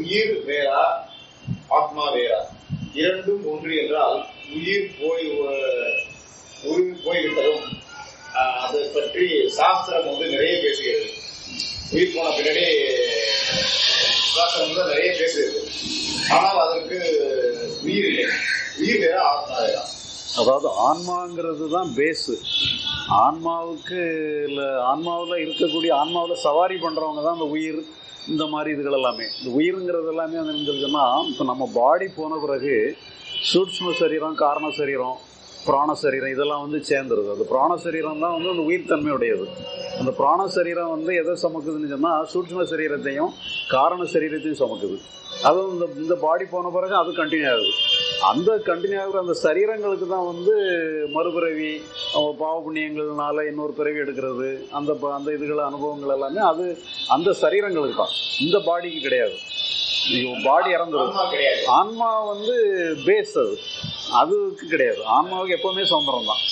உயிர் வேறா ஆத்மா வேறா. இரண்டும் ஒன்று என்றால் உயிர் போய் உயிர் போய்விட்டதும் அதை பற்றி சாஸ்திரம் வந்து நிறைய பேசுகிறது. உயிர் போன பின்னாடி சாஸ்திரம் வந்து நிறைய பேசுகிறது. ஆனால் அதற்கு உயிர் இல்லை. உயிர் வேற ஆத்மா வேறா. அதாவது ஆன்மாங்கிறது தான் பேஸு ஆன்மாவுக்கு இல்லை ஆன்மாவில் இருக்கக்கூடிய ஆன்மாவில் சவாரி பண்ணுறவங்க தான் அந்த உயிர். இந்த மாதிரி இதுகள் எல்லாமே. இந்த உயிருங்கிறது எல்லாமே வந்து என்ன இப்போ நம்ம பாடி போன பிறகு சூட்ச்ம சரீரம் காரண சரீரம் பிராண சரீரம் இதெல்லாம் வந்து சேர்ந்துருது. அந்த பிராண சரீரம் தான் வந்து அந்த உயிர் தன்மையுடையது அந்த பிராண சரீரம் வந்து எதை சமக்குதுன்னு சொன்னால் சூட்ச்ம சரீரத்தையும் காரண சரீரத்தையும் சமக்குது. அதுவும் இந்த இந்த பாடி போன பிறகு அது கண்டினியூ ஆகுது. அந்த கண்டினியூ ஆகுற அந்த சரீரங்களுக்கு தான் வந்து மறுபிறவி பாவ புண்ணியங்கள்னால இன்னொரு பிறவி எடுக்கிறது அந்த அந்த இதுகள் அனுபவங்கள் எல்லாமே அது அந்த சரீரங்களுக்கு தான். இந்த பாடிக்கு கிடையாது. பாடி இறந்துடும் ஆன்மா வந்து பேஸ் அது. அதுக்கு கிடையாது. ஆன்மாவுக்கு எப்பவுமே சொந்தரம் தான்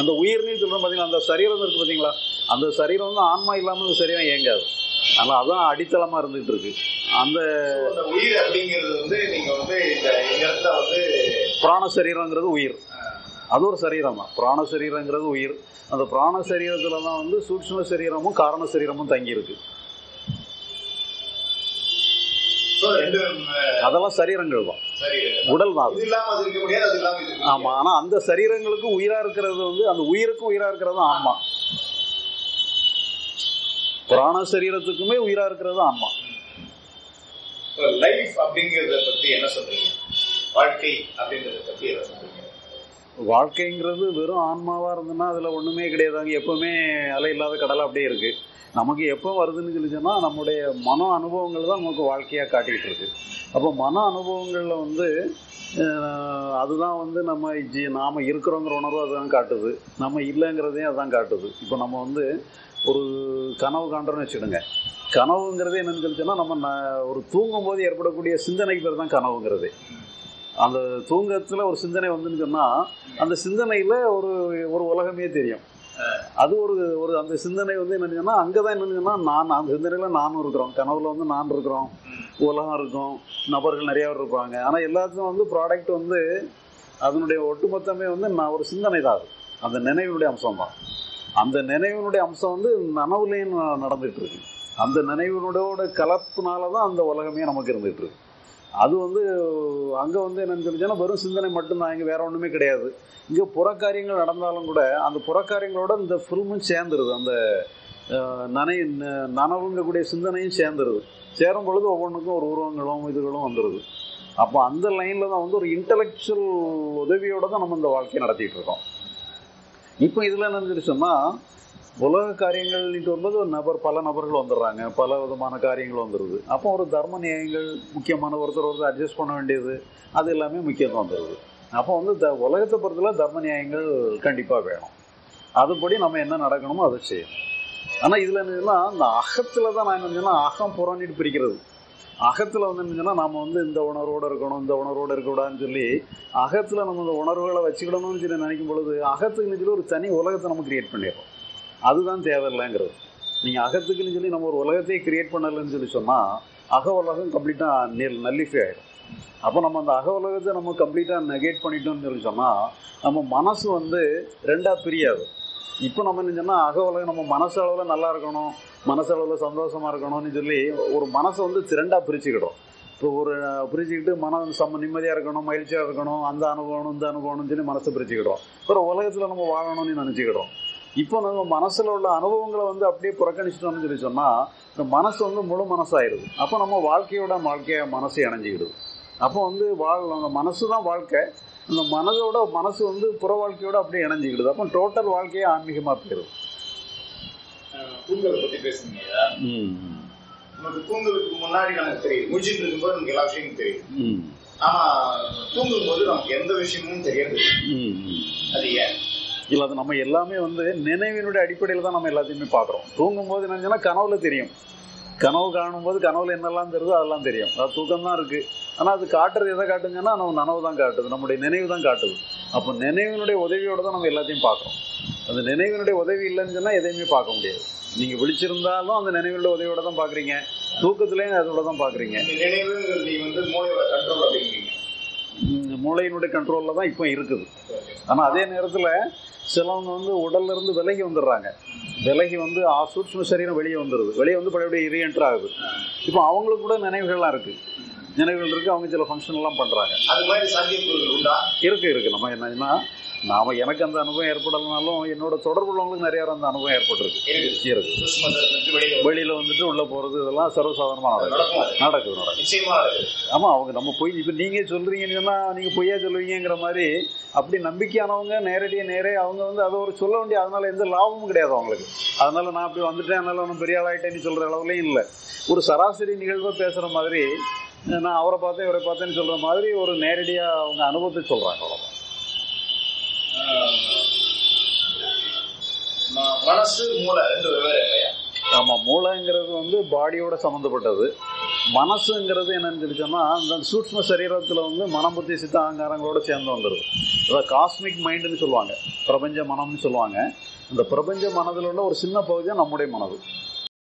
அந்த உயிர்னு சொல்றோம் பார்த்தீங்களா அந்த சரீரம் இருக்கு பார்த்தீங்களா அந்த சரீரம் வந்து ஆன்மா இல்லாமல் சரீரம் இயங்காது. அதனால அதான் அடித்தளமா இருந்துகிட்டு இருக்கு. அந்த உயிர் அப்படிங்கிறது வந்து நீங்க வந்து இந்த இடத்துல வந்து பிராண சரீரங்கிறது உயிர். அது ஒரு சரீரம் தான் பிராண சரீரங்கிறது உயிர் அந்த பிராண சரீரத்துல தான் வந்து சூட்சும சரீரமும் காரண சரீரமும் தங்கி இருக்கு அதெல்லாம் சரீரங்கள் தான் உடல் தான் ஆமா ஆனா அந்த சரீரங்களுக்கும் உயிரா இருக்கிறது வந்து அந்த உயிருக்கும் உயிரா இருக்கிறது ஆன்மா. பிராண சரீரத்துக்குமே உயிரா இருக்கிறது ஆன்மா. லைஃப் அப்படிங்கறத பத்தி என்ன சொல்றீங்க? வாழ்க்கை அப்படிங்கறத பத்தி என்ன சொல்றீங்க? வாழ்க்கைங்கிறது வெறும் ஆன்மாவா இருந்ததுன்னா அதுல ஒண்ணுமே கிடையாதாங்க எப்பவுமே அலை இல்லாத கடல் அப்படியே இருக்கு. நமக்கு எப்போ வருதுன்னு சொல்லி நம்முடைய மன அனுபவங்கள் தான் நமக்கு வாழ்க்கையாக காட்டிகிட்டு இருக்கு. அப்போ மன அனுபவங்களில் வந்து அதுதான் வந்து நம்ம ஜி- நாம இருக்கிறோங்கிற உணர்வு அதுதான் காட்டுது. நம்ம இல்லைங்கிறதையும் அதுதான் காட்டுது. இப்போ நம்ம வந்து ஒரு கனவு காண்றோம்னு வச்சுடுங்க கனவுங்கிறது என்னன்னு சொல்லி நம்ம ஒரு தூங்கும் போது ஏற்படக்கூடிய சிந்தனைக்கு பேர் தான் கனவுங்கிறது. அந்த தூங்கத்தில் ஒரு சிந்தனை வந்துன்னு சொன்னால் அந்த சிந்தனையில் ஒரு ஒரு உலகமே தெரியும். அது ஒரு ஒரு அந்த சிந்தனை வந்து என்னன்னு அங்கே தான் என்னன்னு நான் அந்த சிந்தனையில் நானும் இருக்கிறோம். கனவுல வந்து நான் இருக்கிறோம். உலகம் இருக்கும். நபர்கள் நிறைய பேர் இருப்பாங்க. ஆனால் எல்லாத்துக்கும் வந்து ப்ராடக்ட் வந்து அதனுடைய ஒட்டுமொத்தமே வந்து நான் ஒரு சிந்தனை தான் அது. அந்த நினைவினுடைய அம்சம் தான் அந்த நினைவினுடைய அம்சம் வந்து நனவுலையும் நடந்துகிட்டு நடந்துட்டு இருக்கு. அந்த நினைவினோட கலப்புனால தான் அந்த உலகமே நமக்கு இருந்துட்டு இருக்கு. அது வந்து அங்கே வந்து என்னன்னு சொல்லிச்சுன்னா வெறும் சிந்தனை மட்டும்தான். இங்கே வேற ஒன்றுமே கிடையாது. இங்கே புறக்காரியங்கள் நடந்தாலும் கூட அந்த புறக்காரியங்களோட இந்த ஃபில்மும் சேர்ந்துருது. அந்த நனை நனவுங்கக்கூடிய சிந்தனையும் சேர்ந்துருது. சேரும் பொழுது ஒவ்வொன்றுக்கும் ஒரு உருவங்களும் இதுகளும் வந்துடுது அப்போ அந்த லைனில் தான் வந்து ஒரு இன்டலெக்சுவல் உதவியோடு தான் நம்ம இந்த வாழ்க்கையை நடத்திட்டு இருக்கோம். இப்போ இதில் என்னன்னு சொன்னால் உலக காரியங்கள் வரும்போது நபர் பல நபர்கள் வந்துடுறாங்க. பல விதமான காரியங்கள் வந்துடுது. அப்போ ஒரு தர்ம நியாயங்கள் முக்கியமான ஒருத்தர் ஒருத்தர் அட்ஜஸ்ட் பண்ண வேண்டியது அது எல்லாமே முக்கியத்துவம் வந்துடுது அப்போ வந்து த உலகத்தை பொறுத்தல தர்ம நியாயங்கள் கண்டிப்பாக வேணும். அதுபடி நம்ம என்ன நடக்கணுமோ அதை செய்யணும். ஆனால் இதில் என்னன்னா இந்த அகத்தில் தான் நான் என்ன செஞ்சேன்னா அகம் புறணிட்டு பிரிக்கிறது. அகத்தில் வந்து என்னன்னா நாம் வந்து இந்த உணர்வோடு இருக்கணும் இந்த உணர்வோடு இருக்கக்கூடாதுன்னு சொல்லி அகத்தில் நம்ம இந்த உணர்வுகளை வச்சுக்கிடணும்னு சொல்லி நினைக்கும் பொழுது அகத்துக்குன்னு சொல்லி ஒரு தனி உலகத்தை நம்ம கிரியேட் பண்ணிடுறோம். அதுதான் தேவையில்லைங்கிறது. நீங்கள் அகத்துக்குன்னு சொல்லி நம்ம ஒரு உலகத்தையே கிரியேட் பண்ணலைன்னு சொல்லி சொன்னால் அக உலகம் கம்ப்ளீட்டாக நெல் நல்லிஃபை ஆகிடும் அப்போ நம்ம அந்த அக உலகத்தை நம்ம கம்ப்ளீட்டாக நெகேட் பண்ணிட்டோம்னு சொல்லி சொன்னால் நம்ம மனசு வந்து ரெண்டாக பிரியாது. இப்போ நம்ம என்ன சொன்னால் அக உலகம் நம்ம மனசு அளவில் நல்லா இருக்கணும் மனசு அளவில் சந்தோஷமாக இருக்கணும்னு சொல்லி ஒரு மனசை வந்து ரெண்டாக பிரிச்சுக்கிடும் இப்போ ஒரு பிரிச்சுக்கிட்டு மனம் சம்ம நிம்மதியாக இருக்கணும் மகிழ்ச்சியாக இருக்கணும் அந்த அனுபவம் இந்த அனுபவம்னு சொல்லி மனசை பிரிச்சுக்கிடும் அப்புறம் உலகத்தில் நம்ம வாழணும்னு நினச்சிக்கிடும் இப்போ நம்ம மனசுல உள்ள அனுபவங்களை வந்து அப்படியே புறக்கணிச்சிட்டோம்னு சொல்லி சொன்னா இந்த மனசு வந்து முழு மனசாயிருது அப்போ நம்ம வாழ்க்கையோட வாழ்க்கைய மனசு இணைஞ்சிக்கிடுது அப்போ வந்து வாழ் அந்த மனசு தான் வாழ்க்கை. அந்த மனதோட மனசு வந்து புற வாழ்க்கையோட அப்படியே இணைஞ்சிக்கிடுது. அப்போ டோட்டல் வாழ்க்கையே ஆன்மீகமாக போயிடுது. அஹ், தூங்கலை பத்தி பேசுனீங்க நமக்கு தூங்குறதுக்கு முன்னாடி நமக்கு தெரியும் முடிச்சுட்டு இருக்கும்போது நமக்கு எல்லா விஷயமும் தெரியும் ம். ஆனா தூங்கும் போது நமக்கு எந்த விஷயமும் தெரியாது அது ஏன்? இல்லை அது நம்ம எல்லாமே வந்து நினைவினுடைய அடிப்படையில் தான் நம்ம எல்லாத்தையுமே பார்க்குறோம். தூங்கும்போது என்னன்னா கனவுல தெரியும். கனவு காணும்போது கனவுல என்னெல்லாம் தெரியுதோ அதெல்லாம் தெரியும். அது தூக்கம் தான் இருக்கு. ஆனால் அது காட்டுறது எதை காட்டுங்கன்னா நம்ம நனவு தான் காட்டுது நம்முடைய நினைவு தான் காட்டுது. அப்போ நினைவினுடைய உதவியோட தான் நம்ம எல்லாத்தையும் பார்க்குறோம். அந்த நினைவினுடைய உதவி இல்லைன்னு சொன்னால் எதையுமே பார்க்க முடியாது. நீங்கள் விழிச்சிருந்தாலும் அந்த நினைவினுடைய உதவியோட தான் பார்க்குறீங்க. தூக்கத்திலையும் அதோட தான் பார்க்குறீங்க. மூளையினுடைய கண்ட்ரோலில் தான் இப்போ இருக்குது. ஆனால் அதே நேரத்தில் சிலவங்க வந்து உடல்ல இருந்து விலகி வந்துடுறாங்க. விலகி வந்து ஆ, சூட்சும சரீரம் வெளியே வந்துடுது வெளியே வந்து பழையபடி ரீஎன்டர் ஆகுது. இப்போ அவங்களுக்கு கூட நினைவுகள்லாம் இருக்குது நினைவுகள் இருக்குது அவங்க சில ஃபங்க்ஷன் எல்லாம் பண்ணுறாங்க அது மாதிரி சாத்தியக்கூறுகள் உண்டா? இருக்கு இருக்கு. நம்ம என்னன்னா நாம எனக்கு அந்த அனுபவம் ஏற்படலைனாலும் என்னோட தொடர்பு உள்ளவங்களுக்கு நிறைய அந்த அனுபவம் ஏற்பட்டிருக்கு. இருக்கு வெளியில வந்து வெளியில வந்துட்டு உள்ள போறது இதெல்லாம் சர்வசாதாரணமா நடக்கும். நடக்கும் நடக்குது நடக்குது. ஆமா அவங்க நம்ம போய் இப்ப நீங்க சொல்றீங்கன்னு சொன்னா நீங்க பொய்யா சொல்லுவீங்கிற மாதிரி அப்படி நம்பிக்கையானவங்க நேரடியாக நேரே அவங்க வந்து அதை ஒரு சொல்ல வேண்டிய அதனால எந்த லாபமும் கிடையாது அவங்களுக்கு. அதனால நான் அப்படி வந்துட்டேன் அதனால ஒன்றும் பெரிய ஆளாயிட்டேன்னு சொல்ற அளவுலையும் இல்லை. ஒரு சராசரி நிகழ்வை பேசுற மாதிரி நான் அவரை பார்த்தேன் இவரை பார்த்தேன்னு சொல்ற மாதிரி ஒரு நேரடியா அவங்க அனுபவத்தை சொல்றாங்க ம- மனசு மூளை ரெண்டு வெவ்வேறு இல்லையா ஆமா மூளைங்கிறது வந்து பாடியோட சம்மந்தப்பட்டது. மனசுங்கிறது என்னன்னு சொல்லி அந்த சூட்ச்ம சரீரத்தில் வந்து மனம் புத்தி சித்த அகங்காரங்களோட சேர்ந்து வந்துடுது அதாவது காஸ்மிக் மைண்டுன்னு சொல்லுவாங்க. பிரபஞ்ச மனம்னு சொல்லுவாங்க. இந்த பிரபஞ்ச மனதில் உள்ள ஒரு சின்ன பகுதியாக நம்முடைய மனது.